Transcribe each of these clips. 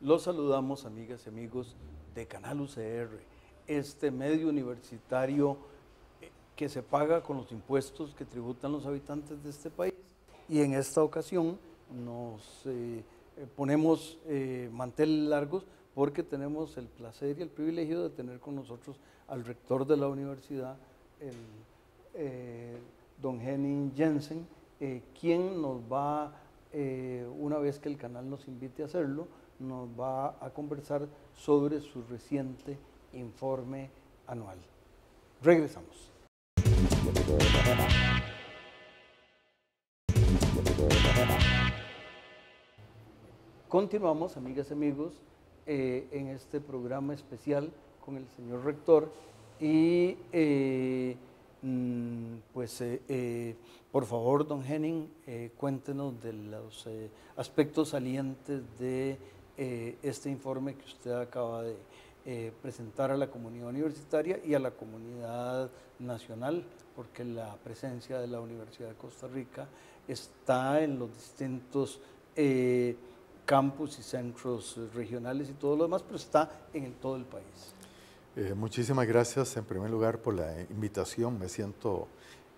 Los saludamos, amigas y amigos de Canal UCR, este medio universitario eh, que se paga con los impuestos que tributan los habitantes de este país. Y en esta ocasión nos eh, eh, ponemos manteles largos porque tenemos el placer y el privilegio de tener con nosotros al rector de la universidad, el don Henning Jensen, quien nos va, una vez que el canal nos invite a hacerlo, nos va a conversar sobre su reciente informe anual. Regresamos. Continuamos, amigas y amigos, eh, en este programa especial con el señor rector y eh, mm, pues eh, por favor, don Henning, cuéntenos de los aspectos salientes de este informe que usted acaba de eh, presentar a la comunidad universitaria y a la comunidad nacional, porque la presencia de la Universidad de Costa Rica está en los distintos eh, campus y centros regionales y todo lo demás, pero está en todo el país. muchísimas gracias en primer lugar por la invitación. Me siento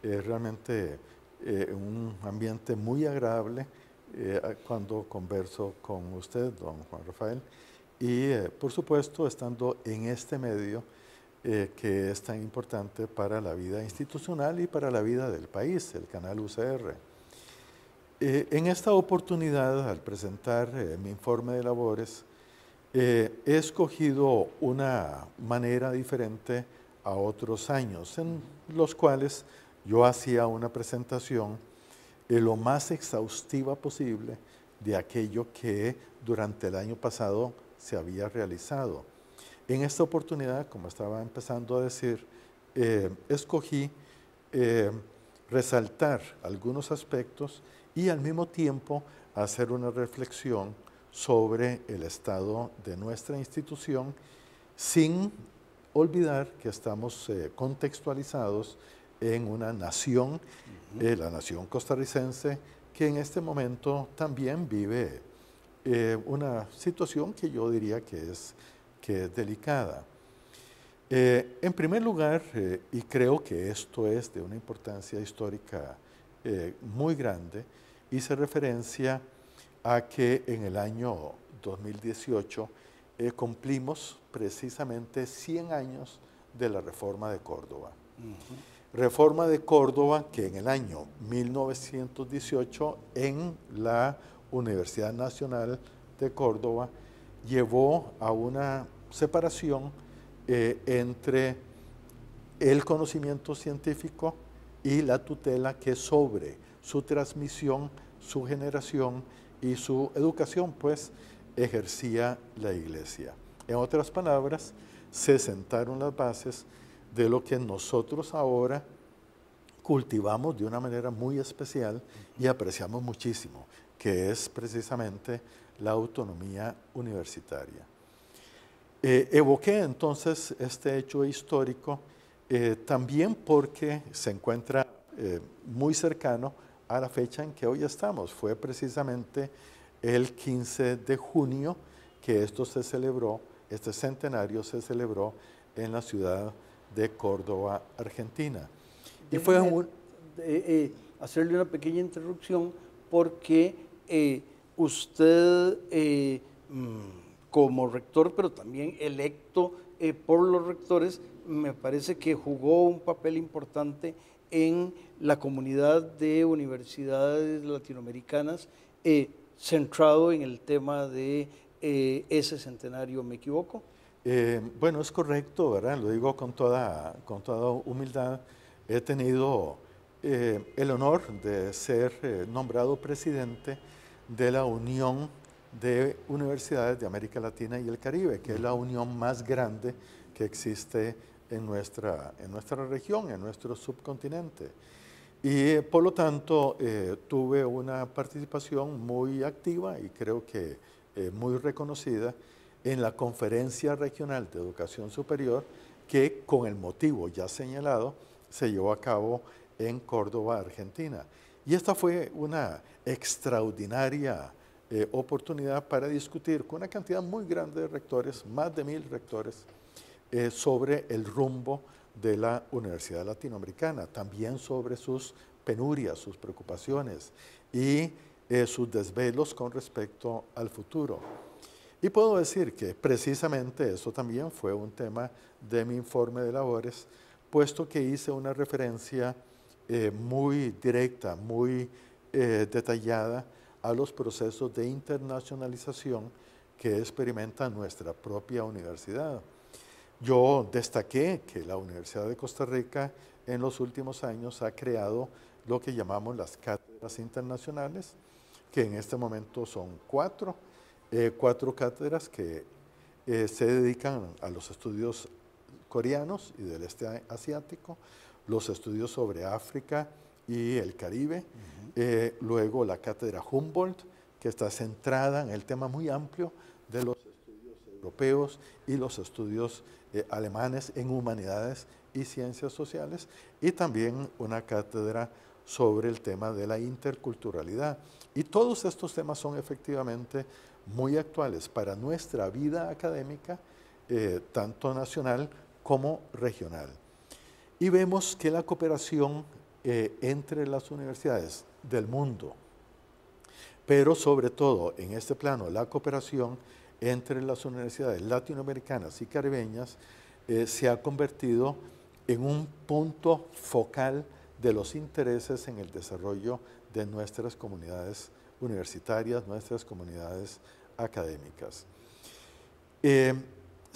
realmente en un ambiente muy agradable eh, cuando converso con usted, don Juan Rafael, y eh, por supuesto estando en este medio eh, que es tan importante para la vida institucional y para la vida del país, el canal UCR. en esta oportunidad, al presentar mi informe de labores, he escogido una manera diferente a otros años, en los cuales yo hacía una presentación lo más exhaustiva posible de aquello que durante el año pasado se había realizado. En esta oportunidad, como estaba empezando a decir, eh, escogí eh, resaltar algunos aspectos y al mismo tiempo hacer una reflexión sobre el estado de nuestra institución sin olvidar que estamos eh, contextualizados en una nación, la nación costarricense, que en este momento también vive eh, una situación que yo diría que es, que es delicada. Eh, en primer lugar, y creo que esto es de una importancia histórica muy grande, hice referencia a que en el año 2018 cumplimos precisamente 100 años de la reforma de Córdoba. Reforma de Córdoba que en el año 1918 en la Universidad Nacional de Córdoba llevó a una separación eh, entre el conocimiento científico y la tutela que sobre su transmisión, su generación y su educación, pues ejercía la iglesia. En otras palabras, se sentaron las bases de lo que nosotros ahora cultivamos de una manera muy especial y apreciamos muchísimo, que es precisamente la autonomía universitaria. Eh, evoqué entonces este hecho histórico eh, también porque se encuentra eh, muy cercano a la fecha en que hoy estamos. Fue precisamente el 15 de junio que esto se celebró, este centenario se celebró en la ciudad de Córdoba, Argentina. Y fue un, eh, hacerle una pequeña interrupción porque eh, usted mm, como rector, pero también electo por los rectores, me parece que jugó un papel importante en la comunidad de universidades latinoamericanas, centrado en el tema de ese centenario, ¿me equivoco? Eh, bueno, es correcto, ¿verdad? Lo digo con toda, con toda humildad. He tenido eh, el honor de ser eh, nombrado presidente de la Unión de Universidades de América Latina y el Caribe, que es la unión más grande que existe en nuestra, en nuestra región, en nuestro subcontinente. Y por lo tanto eh, tuve una participación muy activa y creo que eh, muy reconocida en la Conferencia Regional de Educación Superior que con el motivo ya señalado se llevó a cabo en Córdoba, Argentina. Y esta fue una extraordinaria eh, oportunidad para discutir con una cantidad muy grande de rectores, más de mil rectores, sobre el rumbo de la Universidad Latinoamericana, también sobre sus penurias, sus preocupaciones y eh, sus desvelos con respecto al futuro. Y puedo decir que precisamente eso también fue un tema de mi informe de labores, puesto que hice una referencia eh, muy directa, muy eh, detallada a los procesos de internacionalización que experimenta nuestra propia universidad. Yo destaqué que la Universidad de Costa Rica en los últimos años ha creado lo que llamamos las cátedras internacionales, que en este momento son cuatro, eh, cuatro cátedras que eh, se dedican a los estudios coreanos y del este asiático, los estudios sobre África y el Caribe, eh, luego la cátedra Humboldt, que está centrada en el tema muy amplio de los estudios europeos y los estudios alemanes en humanidades y ciencias sociales, y también una cátedra sobre el tema de la interculturalidad. Y todos estos temas son efectivamente muy actuales para nuestra vida académica, eh, tanto nacional como regional. Y vemos que la cooperación eh, entre las universidades del mundo, pero sobre todo en este plano la cooperación entre las universidades latinoamericanas y caribeñas, eh, se ha convertido en un punto focal de los intereses en el desarrollo de nuestras comunidades universitarias, nuestras comunidades académicas. Eh,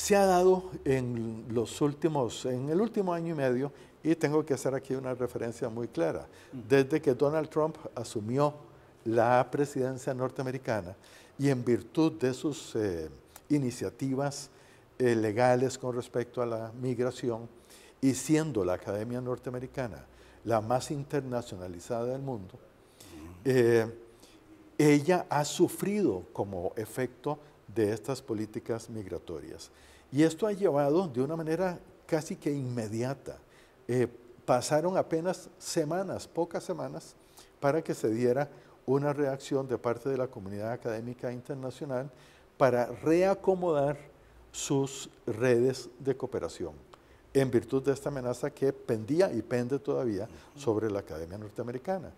se ha dado en los últimos, en el último año y medio, y tengo que hacer aquí una referencia muy clara, desde que Donald Trump asumió la presidencia norteamericana y en virtud de sus eh, iniciativas eh, legales con respecto a la migración, y siendo la Academia Norteamericana la más internacionalizada del mundo, eh, ella ha sufrido como efecto de estas políticas migratorias. Y esto ha llevado de una manera casi que inmediata. Eh, pasaron apenas semanas, pocas semanas, para que se diera una reacción de parte de la comunidad académica internacional para reacomodar sus redes de cooperación en virtud de esta amenaza que pendía y pende todavía sobre la Academia Norteamericana.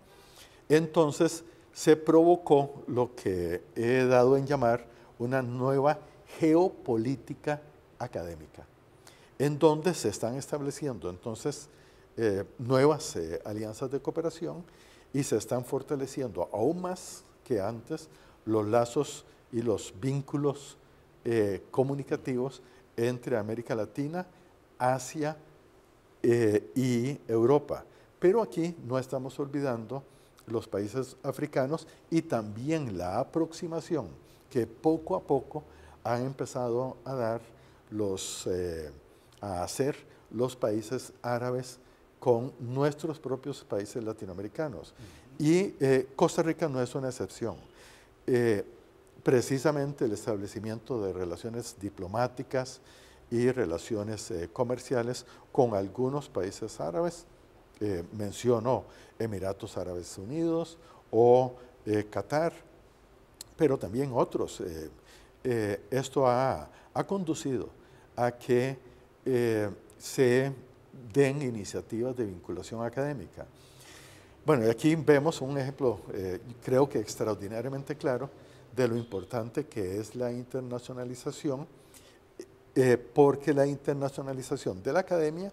Entonces se provocó lo que he dado en llamar una nueva geopolítica académica, en donde se están estableciendo entonces eh, nuevas eh, alianzas de cooperación y se están fortaleciendo aún más que antes los lazos y los vínculos eh, comunicativos entre América Latina Asia y Europa. Pero aquí no estamos olvidando los países africanos y también la aproximación que poco a poco han empezado a dar los, eh, a hacer los países árabes con nuestros propios países latinoamericanos. Y eh, Costa Rica no es una excepción. precisamente el establecimiento de relaciones diplomáticas, y relaciones eh, comerciales con algunos países árabes. Eh, mencionó Emiratos Árabes Unidos o eh, Qatar, pero también otros. esto ha, ha, conducido a que se den iniciativas de vinculación académica. Bueno, y aquí vemos un ejemplo, creo que extraordinariamente claro, de lo importante que es la internacionalización eh, porque la internacionalización de la academia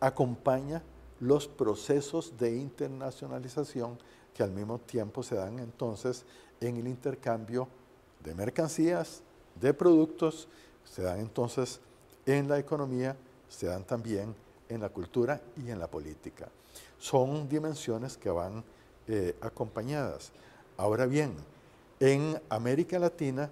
acompaña los procesos de internacionalización que al mismo tiempo se dan entonces en el intercambio de mercancías, de productos, se dan entonces en la economía, se dan también en la cultura y en la política. Son dimensiones que van eh, acompañadas. Ahora bien, en América Latina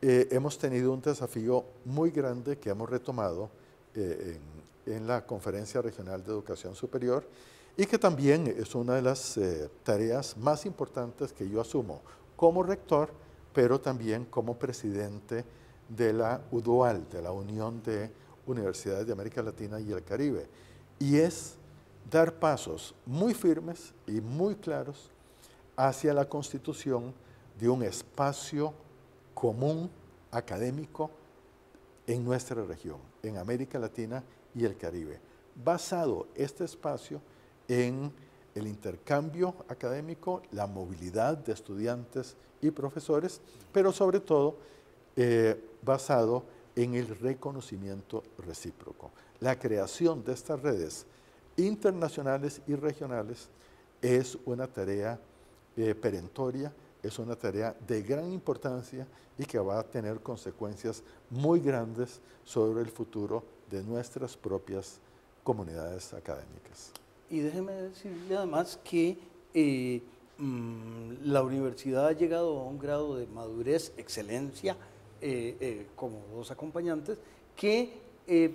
eh, hemos tenido un desafío muy grande que hemos retomado eh, en, la Conferencia Regional de Educación Superior y que también es una de las tareas más importantes que yo asumo como rector, pero también como presidente de la UDUAL, de la Unión de Universidades de América Latina y el Caribe. Y es dar pasos muy firmes y muy claros hacia la constitución de un espacio común académico en nuestra región, en América Latina y el Caribe, basado este espacio en el intercambio académico, la movilidad de estudiantes y profesores, pero sobre todo eh, basado en el reconocimiento recíproco. La creación de estas redes internacionales y regionales es una tarea eh, perentoria, es una tarea de gran importancia y que va a tener consecuencias muy grandes sobre el futuro de nuestras propias comunidades académicas. Y déjeme decirle además que eh, mm, la universidad ha llegado a un grado de madurez, excelencia, eh, eh, como dos acompañantes, que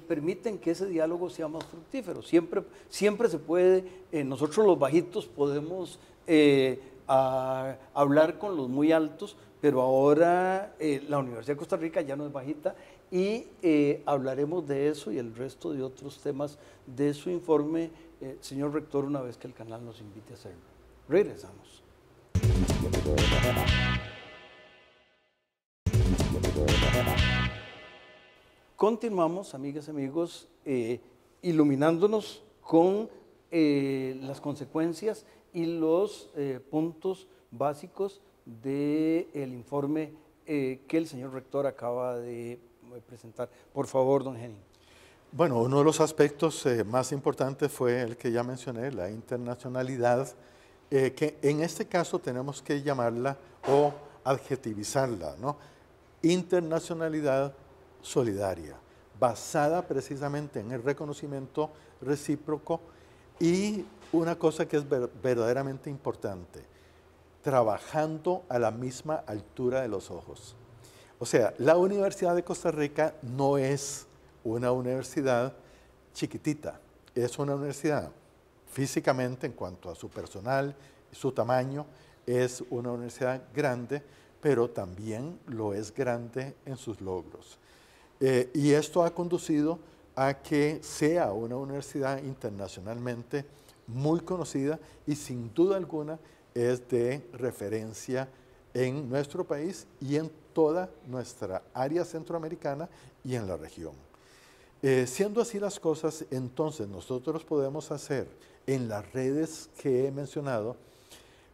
permiten que ese diálogo sea más fructífero. Siempre, siempre se puede, nosotros los bajitos podemos hablar con los muy altos, pero ahora la Universidad de Costa Rica ya no es bajita y hablaremos de eso y el resto de otros temas de su informe eh, señor rector, una vez que el canal nos invite a hacerlo. Regresamos. Continuamos, amigas y amigos, eh, iluminándonos con eh, las consecuencias y los puntos básicos del informe que el señor rector acaba de presentar. Por favor, don Henning. Bueno, uno de los aspectos eh, más importantes fue el que ya mencioné, la internacionalidad, eh, que en este caso tenemos que llamarla o adjetivizarla, ¿no? Internacionalidad solidaria, basada precisamente en el reconocimiento recíproco y una cosa que es verdaderamente importante, trabajando a la misma altura de los ojos. O sea, la Universidad de Costa Rica no es una universidad chiquitita, es una universidad físicamente en cuanto a su personal, su tamaño, es una universidad grande, pero también lo es grande en sus logros. Eh, y esto ha conducido a que sea una universidad internacionalmente muy conocida y sin duda alguna es de referencia en nuestro país y en toda nuestra área centroamericana y en la región. Eh, siendo así las cosas, entonces nosotros podemos hacer en las redes que he mencionado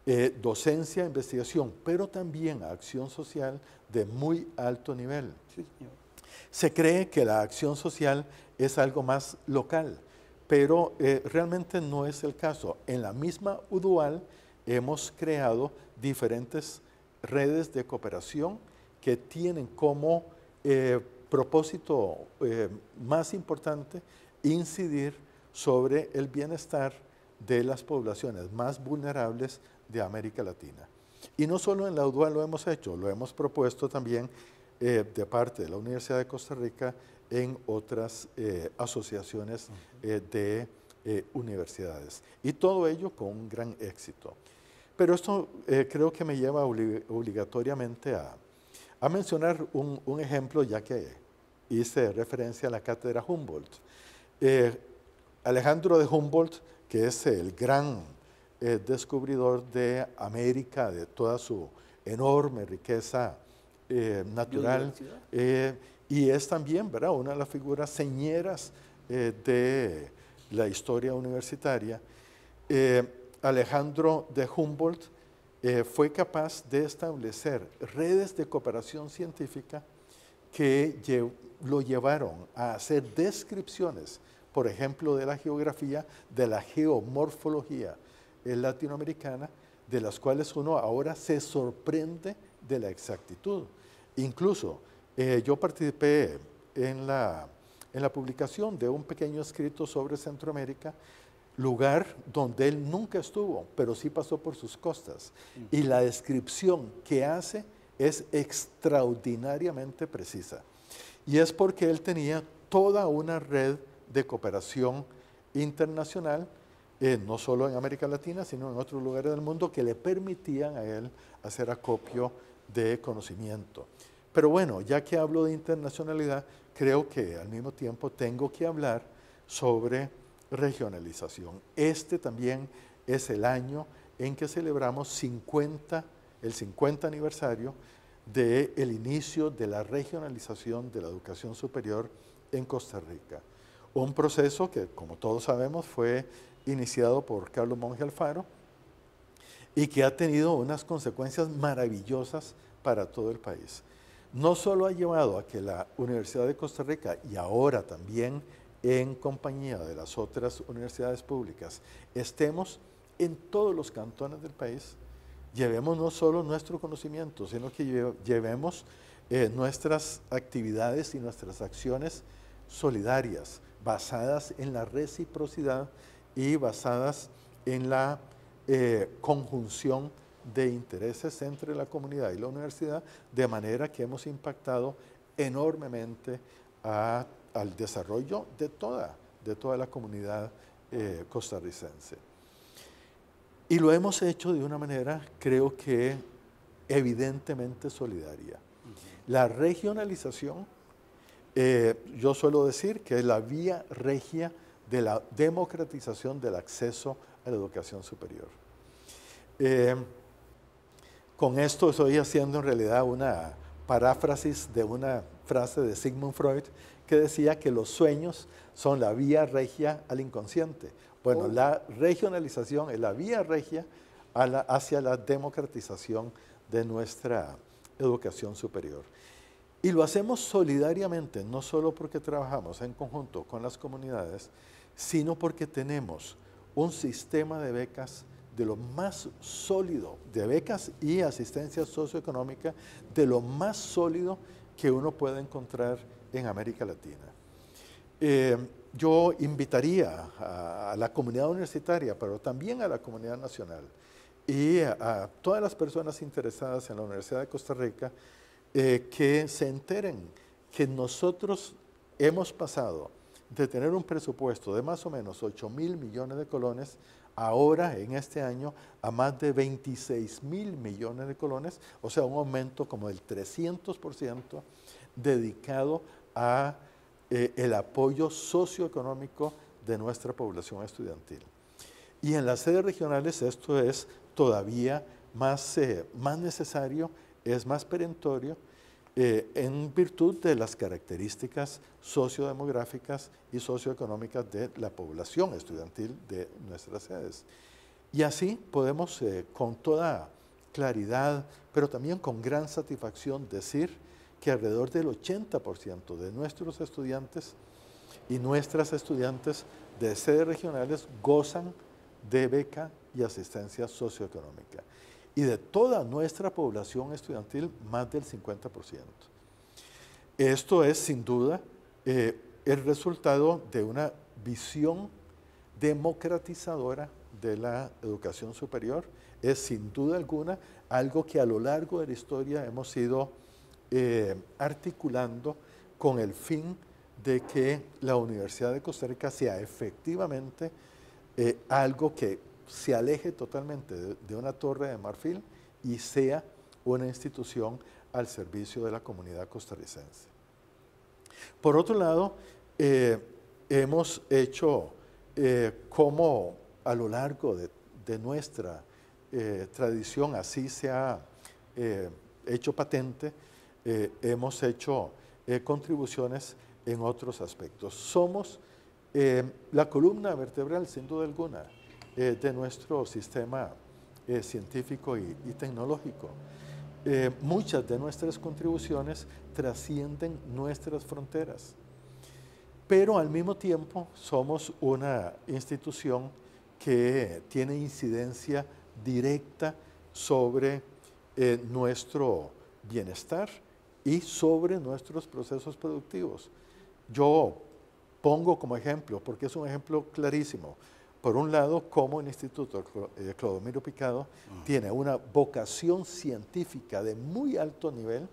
eh, docencia, investigación, pero también acción social de muy alto nivel. Se cree que la acción social es algo más local, pero eh, realmente no es el caso. En la misma UDUAL hemos creado diferentes redes de cooperación que tienen como propósito eh, más importante, incidir sobre el bienestar de las poblaciones más vulnerables de América Latina. Y no solo en la UDUA lo hemos hecho, lo hemos propuesto también eh, de parte de la Universidad de Costa Rica en otras eh, asociaciones de universidades. Y todo ello con un gran éxito. Pero esto creo que me lleva obligatoriamente a, a mencionar un, un, ejemplo, ya que hice referencia a la cátedra Humboldt. Eh, Alejandro de Humboldt, que es el gran eh, descubridor de América, de toda su enorme riqueza eh, natural, y es también ¿verdad? una de las figuras señeras de la historia universitaria. Alejandro de Humboldt fue capaz de establecer redes de cooperación científica que lo llevaron a hacer descripciones, por ejemplo, de la geografía, de la geomorfología latinoamericana, de las cuales uno ahora se sorprende de la exactitud. Incluso eh, yo participé en la, en la publicación de un pequeño escrito sobre Centroamérica, lugar donde él nunca estuvo, pero sí pasó por sus costas. Y la descripción que hace es extraordinariamente precisa. Y es porque él tenía toda una red de cooperación internacional, eh, no solo en América Latina, sino en otros lugares del mundo, que le permitían a él hacer acopio de conocimiento. Pero bueno, ya que hablo de internacionalidad, creo que al mismo tiempo tengo que hablar sobre regionalización. Este también es el año en que celebramos 50, el 50 aniversario del el inicio de la regionalización de la educación superior en Costa Rica. Un proceso que, como todos sabemos, fue iniciado por Carlos Monge Alfaro y que ha tenido unas consecuencias maravillosas para todo el país. No solo ha llevado a que la Universidad de Costa Rica y ahora también en compañía de las otras universidades públicas estemos en todos los cantones del país, llevemos no solo nuestro conocimiento, sino que llevemos eh, nuestras actividades y nuestras acciones solidarias, basadas en la reciprocidad y basadas en la eh, conjunción de intereses entre la comunidad y la universidad, de manera que hemos impactado enormemente al desarrollo de toda, de toda la comunidad eh, costarricense. Y lo hemos hecho de una manera, creo que, evidentemente solidaria. La regionalización, eh, yo suelo decir que es la vía regia de la democratización del acceso a la educación superior. Eh, con esto estoy haciendo en realidad una paráfrasis de una frase de Sigmund Freud que decía que los sueños son la vía regia al inconsciente. Bueno, oh. la regionalización es la vía regia hacia la democratización de nuestra educación superior. Y lo hacemos solidariamente, no solo porque trabajamos en conjunto con las comunidades, sino porque tenemos un sistema de becas de lo más sólido, de becas y asistencia socioeconómica, de lo más sólido que uno puede encontrar en América Latina. Eh, yo invitaría a, la comunidad universitaria, pero también a la comunidad nacional y a, todas las personas interesadas en la Universidad de Costa Rica eh, que se enteren que nosotros hemos pasado de tener un presupuesto de más o menos 8 mil millones de colones, ahora en este año a más de 26 mil millones de colones, o sea, un aumento como del 300% dedicado a eh, el apoyo socioeconómico de nuestra población estudiantil. Y en las sedes regionales esto es todavía más, eh, más necesario, es más perentorio, eh, en virtud de las características sociodemográficas y socioeconómicas de la población estudiantil de nuestras sedes. Y así podemos con toda claridad, pero también con gran satisfacción decir que alrededor del 80% de nuestros estudiantes y nuestras estudiantes de sedes regionales gozan de beca y asistencia socioeconómica. Y de toda nuestra población estudiantil, más del 50%. Esto es sin duda eh, el resultado de una visión democratizadora de la educación superior. Es sin duda alguna algo que a lo largo de la historia hemos ido eh, articulando con el fin de que la Universidad de Costa Rica sea efectivamente eh, algo que se aleje totalmente de, una torre de marfil y sea una institución al servicio de la comunidad costarricense. Por otro lado, eh, hemos hecho como a lo largo de, nuestra tradición así se ha hecho patente, eh, hemos hecho eh, contribuciones en otros aspectos. Somos eh, la columna vertebral, sin duda alguna, de nuestro sistema científico y, y tecnológico. muchas de nuestras contribuciones trascienden nuestras fronteras, pero al mismo tiempo somos una institución que tiene incidencia directa sobre nuestro bienestar y sobre nuestros procesos productivos. Yo pongo como ejemplo, porque es un ejemplo clarísimo, por un lado, como el Instituto eh, Clodomiro Picado tiene una vocación científica de muy alto nivel,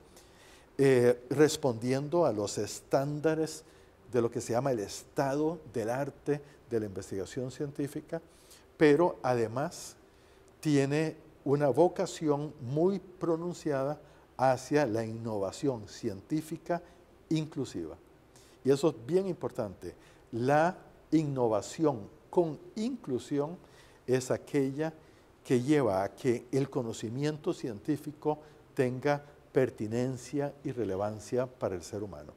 eh, respondiendo a los estándares de lo que se llama el estado del arte de la investigación científica, pero además tiene una vocación muy pronunciada hacia la innovación científica inclusiva. Y eso es bien importante. La innovación con inclusión es aquella que lleva a que el conocimiento científico tenga pertinencia y relevancia para el ser humano.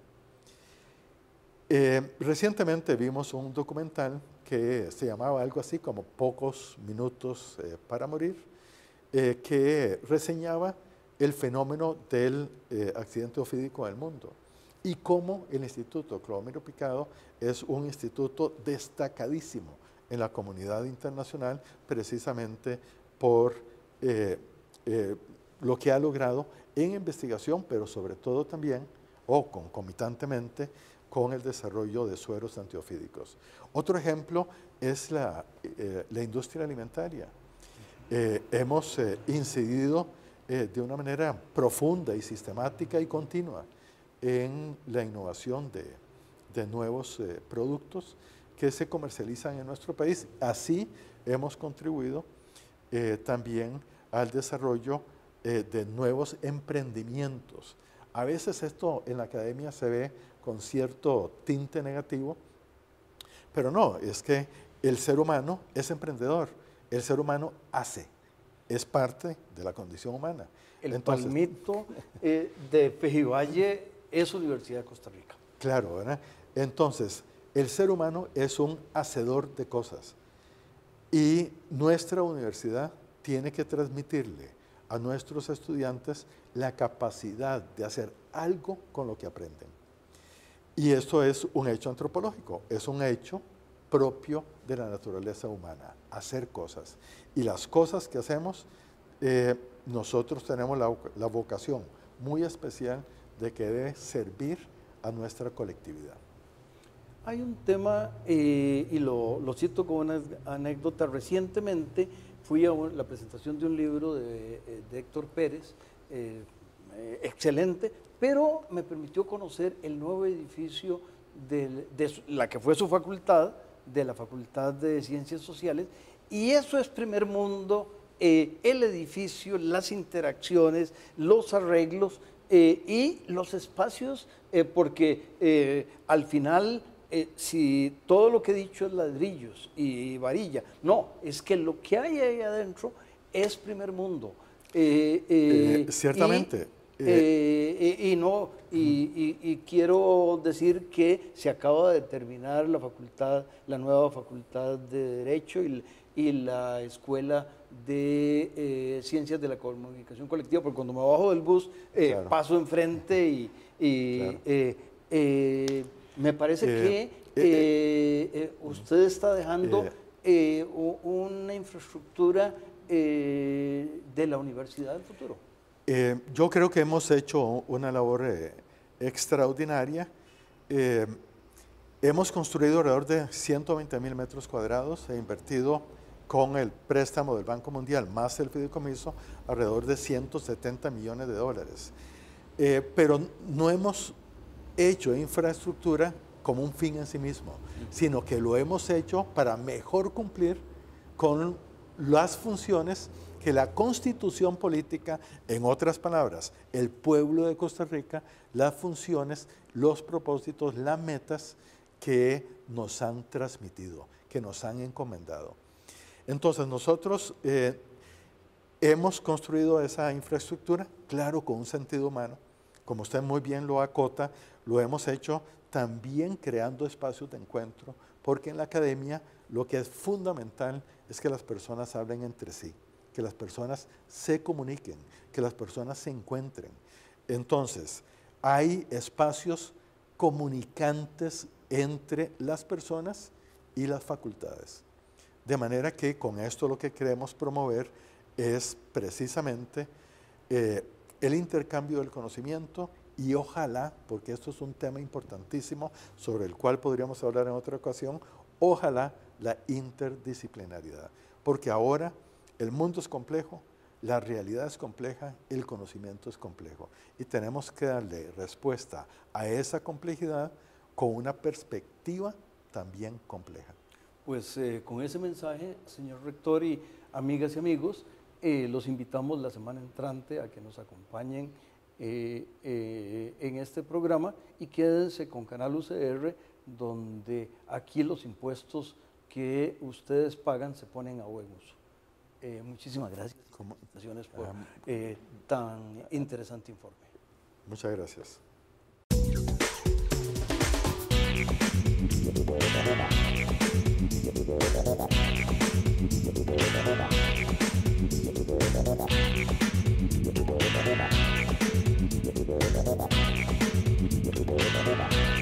Eh, recientemente vimos un documental que se llamaba algo así como Pocos Minutos eh, para Morir, eh, que reseñaba el fenómeno del accidente ofídico en el mundo y cómo el Instituto Clomiro Picado es un instituto destacadísimo en la comunidad internacional precisamente por lo que ha logrado en investigación, pero sobre todo también, o concomitantemente, con el desarrollo de sueros antiofídicos. Otro ejemplo es la, eh, industria alimentaria. Eh, hemos eh, incidido de una manera profunda y sistemática y continua en la innovación de, de nuevos productos que se comercializan en nuestro país. Así hemos contribuido también al desarrollo de nuevos emprendimientos. A veces esto en la academia se ve con cierto tinte negativo, pero no, es que el ser humano es emprendedor, el ser humano hace, es parte de la condición humana. El palmito eh, de Pejivalle es Universidad de Costa Rica. Claro, ¿verdad? Entonces, el ser humano es un hacedor de cosas y nuestra universidad tiene que transmitirle a nuestros estudiantes la capacidad de hacer algo con lo que aprenden. Y esto es un hecho antropológico, es un hecho propio de la naturaleza humana, hacer cosas. Y las cosas que hacemos, eh, nosotros tenemos la, vocación muy especial de que debe servir a nuestra colectividad. Hay un tema, eh, y lo, lo, cito como una anécdota, recientemente fui a la presentación de un libro de, eh, Héctor Pérez, excelente, pero me permitió conocer el nuevo edificio de la que fue su facultad, de la Facultad de Ciencias Sociales, y eso es primer mundo, eh, el edificio, las interacciones, los arreglos eh, y los espacios, eh, porque al final, si todo lo que he dicho es ladrillos y varilla, no, es que lo que hay ahí adentro es primer mundo. ciertamente. Eh, y, no, y, quiero decir que se acaba de terminar la facultad, la nueva facultad de Derecho y, la Escuela de eh, Ciencias de la Comunicación Colectiva, porque cuando me bajo del bus eh, paso enfrente y, me parece que usted está dejando una infraestructura de la universidad del futuro. Eh, yo creo que hemos hecho una labor eh, extraordinaria. Eh, hemos construido alrededor de 120 mil metros cuadrados e invertido con el préstamo del Banco Mundial más el fideicomiso alrededor de 170 millones de dólares. pero no hemos hecho infraestructura como un fin en sí mismo, sino que lo hemos hecho para mejor cumplir con las funciones que la constitución política, en otras palabras, el pueblo de Costa Rica, las funciones, los propósitos, las metas que nos han transmitido, que nos han encomendado. Entonces nosotros eh, hemos construido esa infraestructura, claro, con un sentido humano, como usted muy bien lo acota, lo hemos hecho también creando espacios de encuentro, porque en la academia lo que es fundamental es que las personas hablen entre sí que las personas se comuniquen, que las personas se encuentren. Entonces, hay espacios comunicantes entre las personas y las facultades. De manera que con esto lo que queremos promover es precisamente eh, el intercambio del conocimiento y ojalá, porque esto es un tema importantísimo sobre el cual podríamos hablar en otra ocasión, ojalá la interdisciplinariedad. Porque ahora el mundo es complejo, la realidad es compleja, el conocimiento es complejo. Y tenemos que darle respuesta a esa complejidad con una perspectiva también compleja. Pues eh, con ese mensaje, señor rector y amigas y amigos, eh, los invitamos la semana entrante a que nos acompañen eh, en este programa y quédense con Canal UCR, donde aquí los impuestos que ustedes pagan se ponen a buen uso. muchísimas gracias por ah, tan interesante informe. Muchas gracias. ごめんなさい。